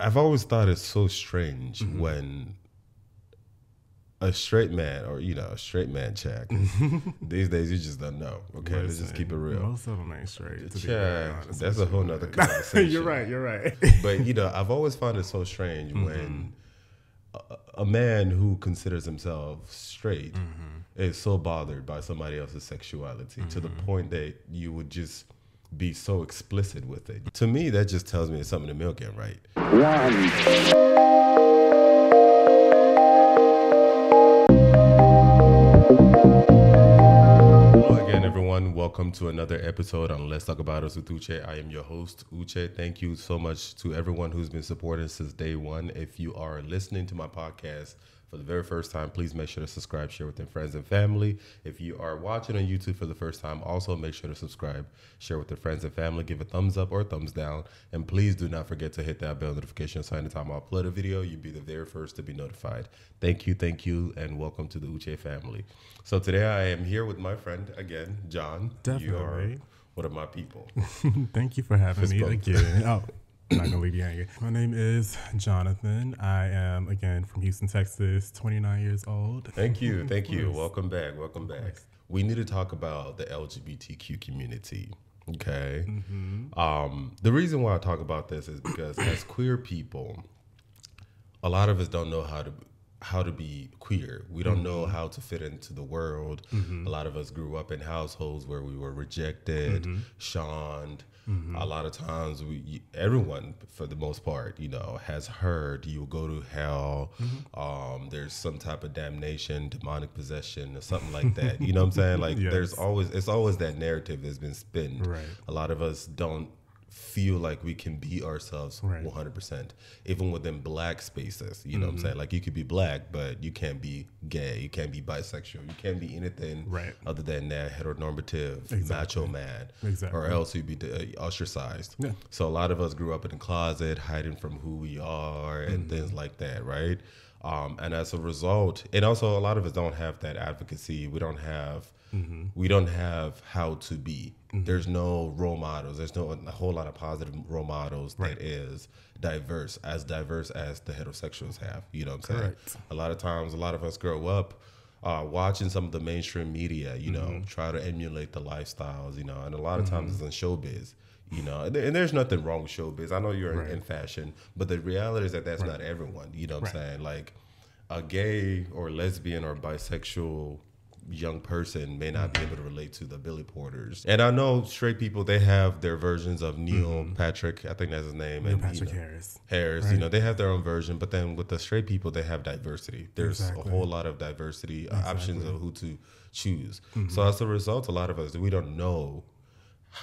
I've always thought it's so strange Mm-hmm. when a straight man or you know a straight man check these days you just don't know. Okay, let's just keep it real. Most of them ain't straight. Check. honest That's a whole nother conversation. you're right. You're right. but you know, I've always found it so strange mm-hmm. when a, a man who considers himself straight mm-hmm. is so bothered by somebody else's sexuality to the mm-hmm. point that you would just be so explicit with it. To me, that just tells me it's something the milk ain't right. Everyone. Welcome to another episode on Let's Talk About Us with Uche. I am your host, Uche. Thank you so much to everyone who's been supporting since day one. If you are listening to my podcast for the very first time, please make sure to subscribe, share with your friends and family. If you are watching on YouTube for the first time, also make sure to subscribe, share with your friends and family, give a thumbs up or thumbs down, and please do not forget to hit that bell notification so anytime I upload a video, you'll be the very first to be notified. Thank you, thank you, and welcome to the Uche family. So today I am here with my friend again, Jon. You are Definitely. one of my people. Thank you for having Fist me bump. again. Oh, I'm not gonna leave you hanging. My name is Jonathan. I am again from Houston, Texas. 29 years old. Thank you, thank you. Welcome back, welcome back. We need to talk about the LGBTQ community. Okay. Um, the reason why I talk about this is because as queer people, a lot of us don't know how to how to be queer. We don't know mm-hmm. how to fit into the world. Mm-hmm. A lot of us grew up in households where we were rejected, mm-hmm. shunned. A lot of times, we everyone for the most part, you know, has heard you will go to hell. Um, there's some type of damnation, demonic possession, or something like that. You know what I'm saying? Like there's always it's always that narrative that's been spun. Right. A lot of us don't feel like we can be ourselves Right. 100% even within black spaces you know what i'm saying like you could be black but you can't be gay you can't be bisexual you can't be anything Right. other than that heteronormative macho man Exactly. or else you'd be uh, ostracized Yeah. so a lot of us grew up in the closet hiding from who we are and Mm-hmm. things like that right um, and as a result and also a lot of us don't have that advocacy. We don't have Mm-hmm. we don't have how to be. There's no role models. There's no a whole lot of positive role models that is diverse as diverse as the heterosexuals have. You know what i'm saying? Correct. a lot of times a lot of us grow up uh, watching some of the mainstream media you know Mm-hmm. try to emulate the lifestyles you know and a lot of times it's in showbiz you know and, and there's nothing wrong with showbiz. I know you're in, Right. in fashion but the reality is that that's not everyone you know what i'm saying? Like a gay or lesbian or bisexual young person may not be able to relate to the Billy Porters. And I know straight people they have their versions of Neil Patrick, I think that's his name, Mm-hmm. Neil and Patrick you know, Harris. Harris. You know, they have their own version, but then with the straight people, they have diversity. There's Exactly. a whole lot of diversity uh, options of who to choose. Mm-hmm. So as a result, a lot of us we don't know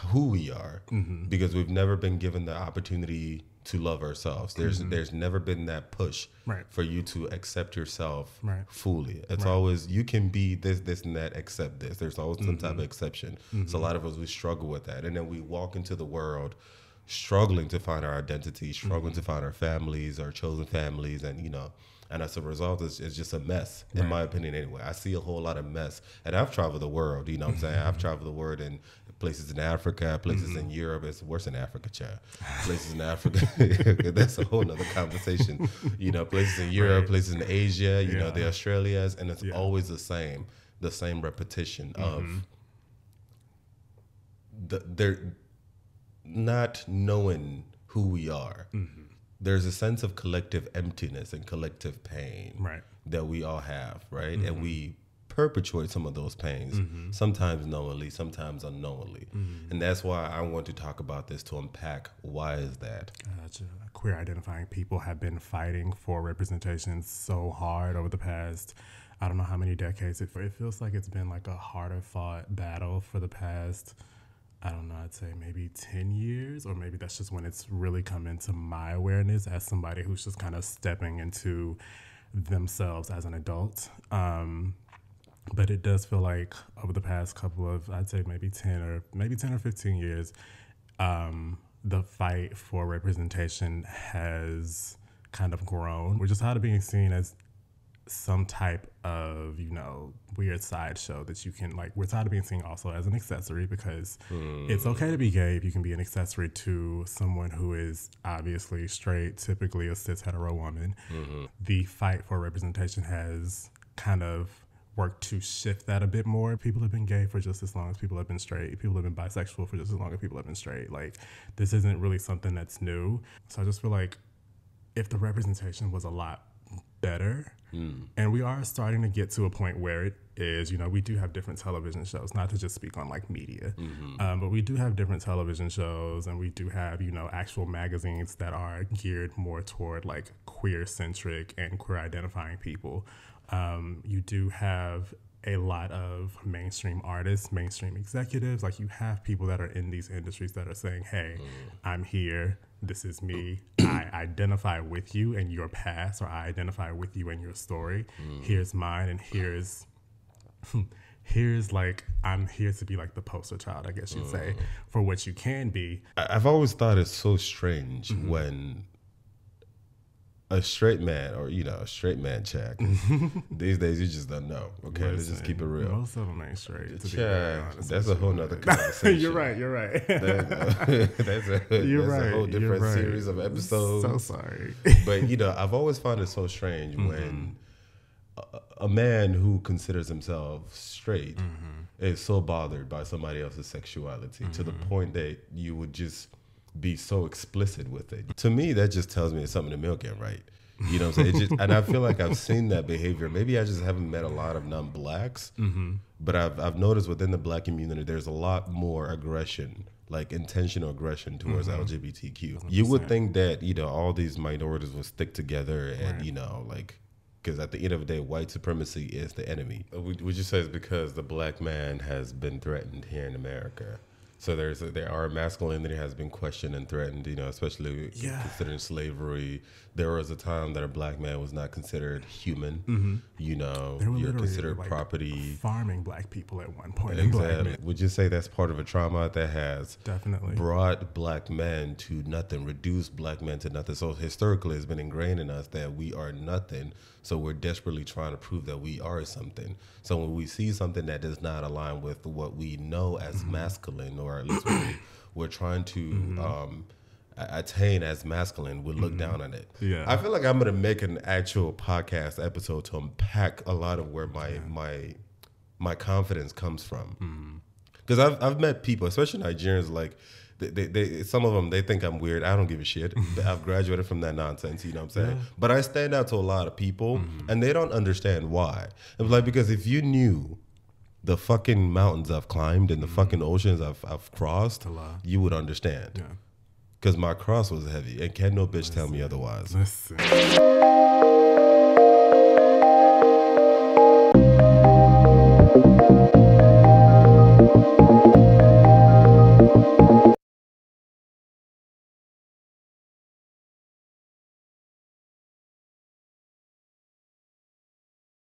who we are Mm-hmm. because we've never been given the opportunity to love ourselves. There's there's never been that push Mm-hmm. Right. for you to accept yourself Right. fully. It's always you can be this, this, and that. Accept this. There's always some Mm-hmm. type of exception. So a lot of us we struggle with that, and then we walk into the world struggling to find our identity, struggling Mm-hmm. to find our families, our chosen families, and you know. And as a result, it's, it's just a mess, in my opinion. Anyway, I see a whole lot of mess, and I've traveled the world. You know, what I'm saying I've traveled the world in places in Africa, places Mm-hmm. in Europe. It's worse in Africa, child. Places in Africa, that's a whole nother conversation. You know, places in Europe, Right. places in Asia. You know, the Australias, and it's Yeah. always the same, the same repetition of mm-hmm. the they're not knowing who we are. Mm-hmm. There's a sense of collective emptiness and collective pain Right. that we all have, right? And mm-hmm. we perpetuate some of those pains, sometimes knowingly, sometimes unknowingly. And that's why I want to talk about this to unpack why is that? Gotcha. Queer identifying people have been fighting for representation so hard over the past, I don't know how many decades. It, it feels like it's been like a harder fought battle for the past, I don't know, I'd say maybe 10 years, or maybe that's just when it's really come into my awareness as somebody who's just kind of stepping into themselves as an adult. Um, but it does feel like over the past couple of i'd say maybe 10 or maybe 10 or 15 years um, the fight for representation has kind of grown we're just tired of being seen as some type of you know weird sideshow that you can like we're tired of being seen also as an accessory because mm. it's okay to be gay if you can be an accessory to someone who is obviously straight typically a cis hetero woman mm-hmm. the fight for representation has kind of worked to shift that a bit more. People have been gay for just as long as people have been straight. People have been bisexual for just as long as people have been straight. Like this isn't really something that's new. So i just feel like if the representation was a lot better. Mm. And we are starting to get to a point where it is, you know, we do have different television shows, not to just speak on like media, mm-hmm. um, but we do have different television shows and we do have, you know, actual magazines that are geared more toward like queer centric and queer identifying people. Um, you do have a lot of mainstream artists, mainstream executives. Like you have people that are in these industries that are saying, "Hey, mm. I'm here. This is me. I identify with you and your past, or I identify with you and your story. Mm. Here's mine, and here's." here's like I'm here to be like the poster child, I guess you'd mm. say, for what you can be. I've always thought it's so strange mm-hmm. when a straight man or you know a straight man check these days you just don't know okay Listen, let's just keep it real most of them ain't straight honest, that's a whole nother conversation you're right you're right that, that's a, you're that's right, a whole different right. series of episodes so sorry but you know i've always found it so strange mm-hmm. when a, a, man who considers himself straight mm-hmm. is so bothered by somebody else's sexuality mm-hmm. to the mm-hmm. point that you would just be so explicit with it. To me, that just tells me it's something the milk ain't right. You know what I'm saying? Just, and I feel like I've seen that behavior. Maybe I just haven't met a lot of non-blacks, mm-hmm. but I've I've noticed within the black community there's a lot more aggression, like intentional aggression towards mm-hmm. LGBTQ. 100%. You would think that you know all these minorities would stick together and right. you know like because at the end of the day, white supremacy is the enemy. Would you say it's because the black man has been threatened here in America? So there's a, there are masculinity has been questioned and threatened, you know, especially yeah. considering slavery. There was a time that a black man was not considered human. Mm-hmm. You know, you're considered like property. Farming black people at one point. Exactly. Would you say that's part of a trauma that has definitely brought black men to nothing, reduced black men to nothing? So historically, it's been ingrained in us that we are nothing. So we're desperately trying to prove that we are something. So when we see something that does not align with what we know as mm-hmm. masculine, or at least we, are trying to mm-hmm. um, attain as masculine, we look mm-hmm. down on it. Yeah, I feel like I'm gonna make an actual podcast episode to unpack a lot of where my yeah. my my confidence comes from. Because mm-hmm. I've I've met people, especially Nigerians, like they, they, they, some of them they think I'm weird. I don't give a shit. I've graduated from that nonsense. You know what I'm saying? Yeah. But I stand out to a lot of people, mm-hmm. and they don't understand why. It's like because if you knew the fucking mountains I've climbed and the mm-hmm. fucking oceans I've I've crossed, you would understand. Yeah. Because my cross was heavy, and can no bitch Listen. tell me otherwise. Listen.